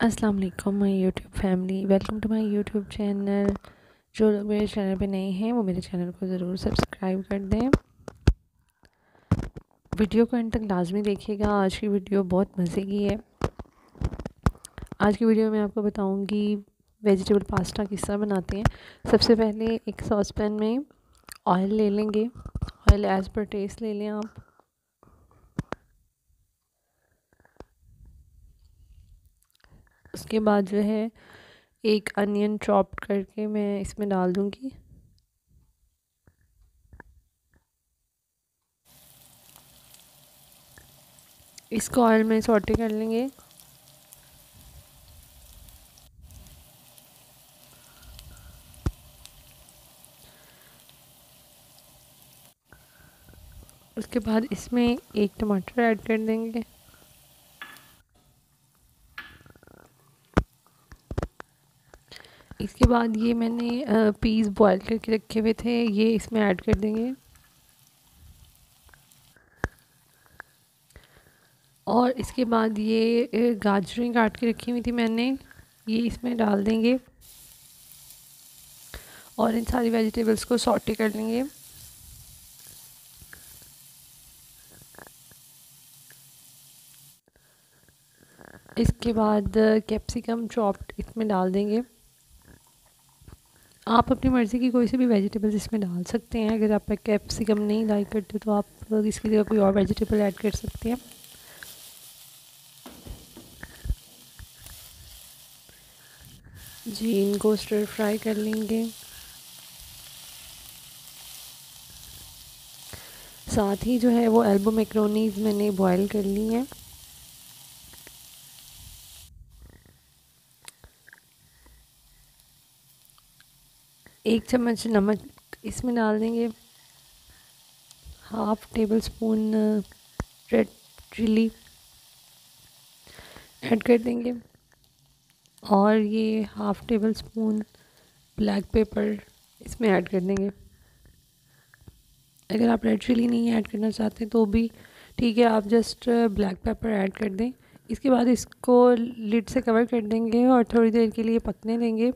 अस्सलाम वालेकुम my YouTube family welcome to my YouTube channel जो लोग मेरे चैनल पे नए हैं, वो मेरे चैनल को ज़रूर सब्सक्राइब कर दें। वीडियो को एंड तक लाजमी देखिएगा। आज की वीडियो बहुत मज़े की है। आज की वीडियो में आपको बताऊँगी वेजिटेबल पास्ता किस तरह बनाते हैं। सबसे पहले एक सॉस पैन में ऑयल ले लेंगे। ऑयल एज़ पर टेस्ट ले लें आप। उसके बाद जो है, एक अनियन चॉप करके मैं इसमें डाल दूँगी। इसको ऑयल में सोटे कर लेंगे। उसके बाद इसमें एक टमाटर ऐड कर देंगे। इसके बाद ये मैंने पीस बॉईल करके रखे हुए थे, ये इसमें ऐड कर देंगे। और इसके बाद ये गाजरें काट के रखी हुई थी मैंने, ये इसमें डाल देंगे। और इन सारी वेजिटेबल्स को सॉटे कर लेंगे। इसके बाद कैप्सिकम चॉप्ड इसमें डाल देंगे। आप अपनी मर्ज़ी की कोई सी भी वेजिटेबल्स इसमें डाल सकते हैं। अगर आप कैप्सिकम नहीं लाइक करते तो आप इसकी जगह कोई और वेजिटेबल ऐड कर सकते हैं। जी, इनको स्टर फ्राई कर लेंगे। साथ ही जो है वो एल्बो मैक्रोनीज मैंने बॉईल कर ली हैं। एक चम्मच नमक इसमें डाल देंगे। Half tablespoon red chili add कर देंगे। और ये half tablespoon black pepper इसमें ऐड कर देंगे। अगर आप रेड चिली नहीं ऐड करना चाहते तो भी ठीक है, आप जस्ट ब्लैक पेपर ऐड कर दें। इसके बाद इसको लिड से कवर कर देंगे और थोड़ी देर के लिए पकने देंगे।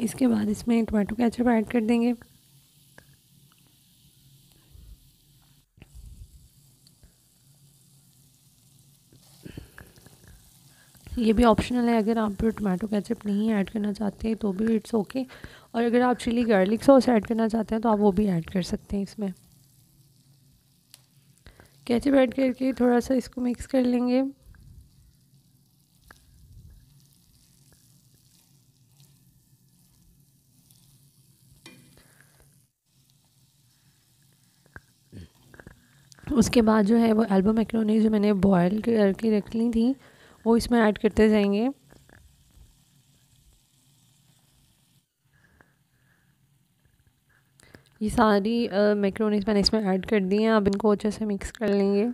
इसके बाद इसमें टमाटो केचप ऐड कर देंगे। ये भी ऑप्शनल है, अगर आप टमाटो केचप नहीं ऐड करना चाहते हैं तो भी इट्स ओके। और अगर आप चिली गार्लिक सॉस ऐड करना चाहते हैं तो आप वो भी ऐड कर सकते हैं इसमें। केचप ऐड करके थोड़ा सा इसको मिक्स कर लेंगे। उसके बाद जो है वो एल्बम मैक्रोनी जो मैंने बॉयल करके रख ली थी, वो इसमें ऐड करते जाएँगे। ये सारी मैक्रोनीज मैंने इसमें ऐड कर दी हैं, अब इनको अच्छे से मिक्स कर लेंगे।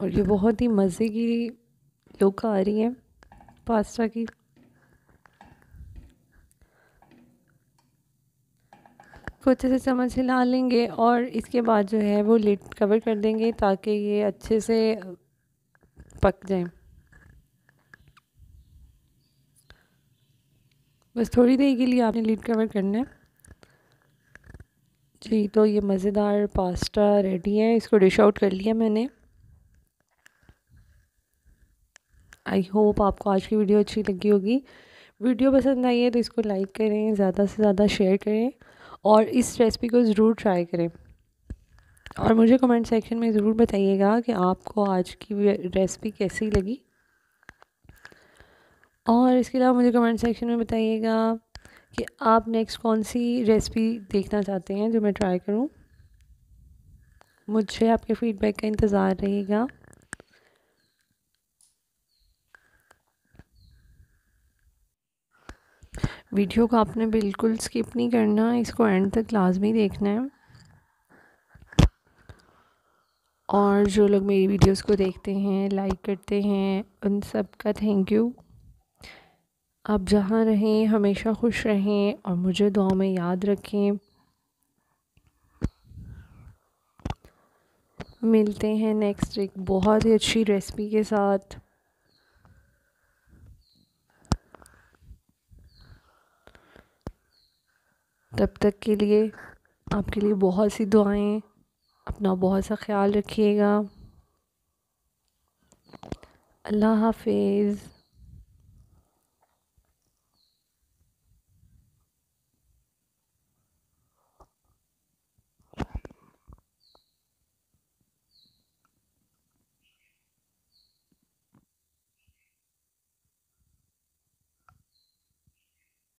और ये बहुत ही मज़े की लुक आ रही है पास्ता की। को अच्छे से चम्मच हिला लेंगे और इसके बाद जो है वो लिड कवर कर देंगे ताकि ये अच्छे से पक जाए। बस थोड़ी देर के लिए आपने लिड कवर करना है। जी तो ये मज़ेदार पास्ता रेडी है, इसको डिश आउट कर लिया मैंने। आई होप आपको आज की वीडियो अच्छी लगी होगी। वीडियो पसंद आई है तो इसको लाइक करें, ज़्यादा से ज़्यादा शेयर करें और इस रेसिपी को ज़रूर ट्राई करें। और मुझे कमेंट सेक्शन में ज़रूर बताइएगा कि आपको आज की रेसिपी कैसी लगी। और इसके अलावा मुझे कमेंट सेक्शन में बताइएगा कि आप नेक्स्ट कौन सी रेसिपी देखना चाहते हैं जो मैं ट्राई करूँ। मुझे आपके फीडबैक का इंतज़ार रहेगा। वीडियो को आपने बिल्कुल स्किप नहीं करना, इसको एंड तक लाजमी देखना है। और जो लोग मेरी वीडियोस को देखते हैं लाइक करते हैं, उन सब का थैंक यू आप जहाँ रहें, हमेशा खुश रहें और मुझे दुआ में याद रखें। मिलते हैं नेक्स्ट एक बहुत ही अच्छी रेसिपी के साथ। तब तक के लिए आपके लिए बहुत सी दुआएँ। अपना बहुत सा ख्याल रखिएगा। अल्लाह हाफिज़।